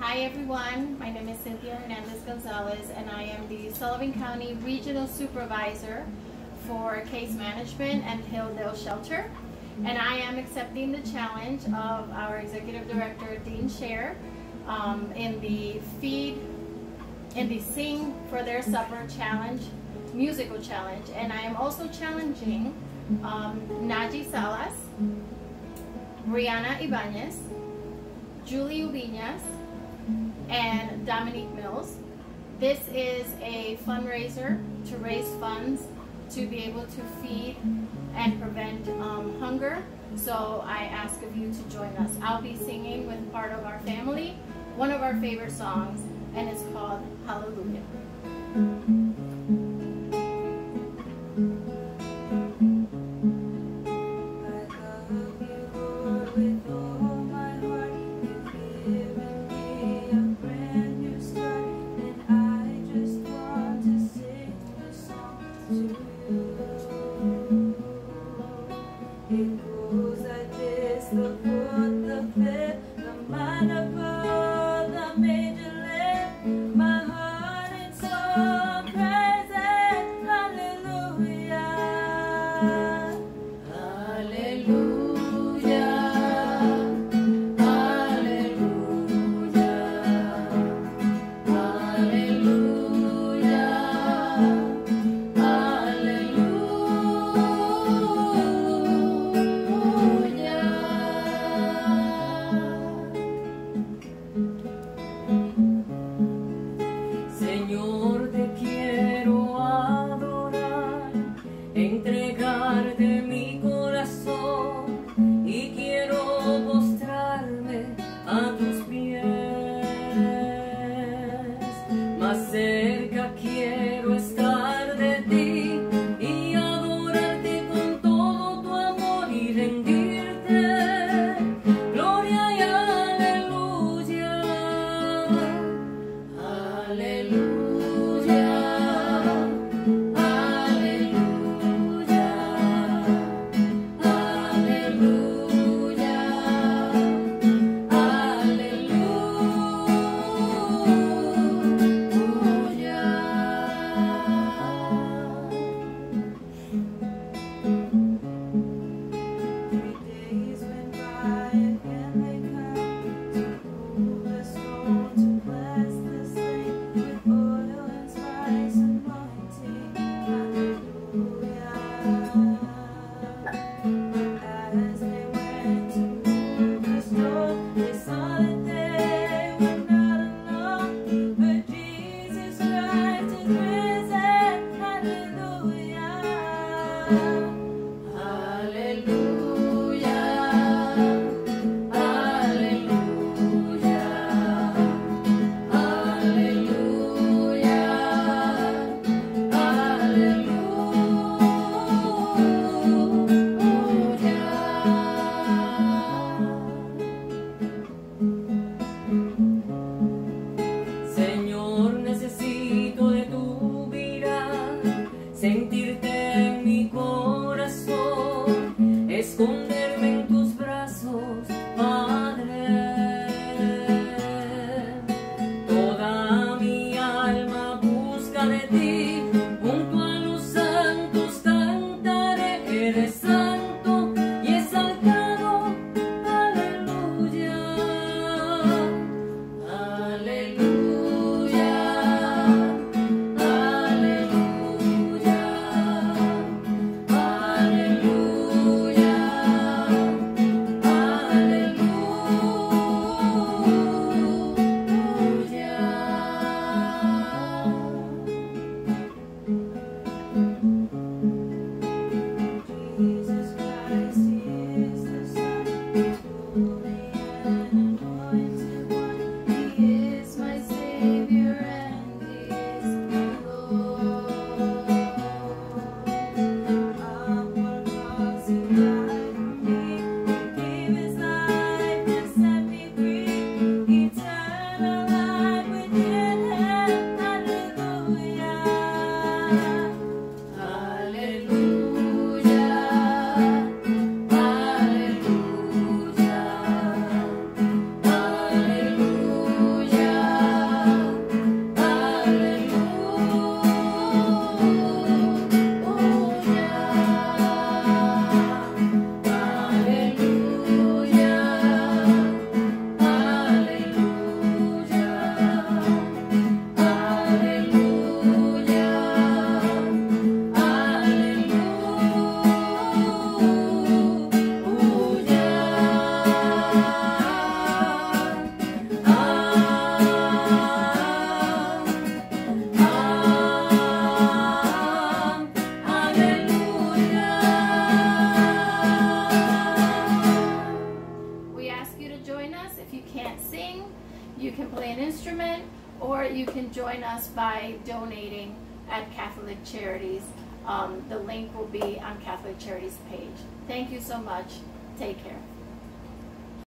Hi everyone, my name is Cynthia Hernandez Gonzalez and I am the Sullivan County Regional Supervisor for Case Management and Hilldale Shelter. And I am accepting the challenge of our Executive Director, Dean Scher, um, in the Feed, in the Sing for Their Supper Challenge, musical challenge. And I am also challenging um, Naji Salas, Brianna Ibanez, Julie Ubiñas, and Dominique Mills. This is a fundraiser to raise funds to be able to feed and prevent um, hunger. So I ask of you to join us. I'll be singing with part of our family, one of our favorite songs, and it's called Hallelujah. Thank you. Acerca que é. Or you can join us by donating at Catholic Charities. Um, the link will be on Catholic Charities page. Thank you so much. Take care.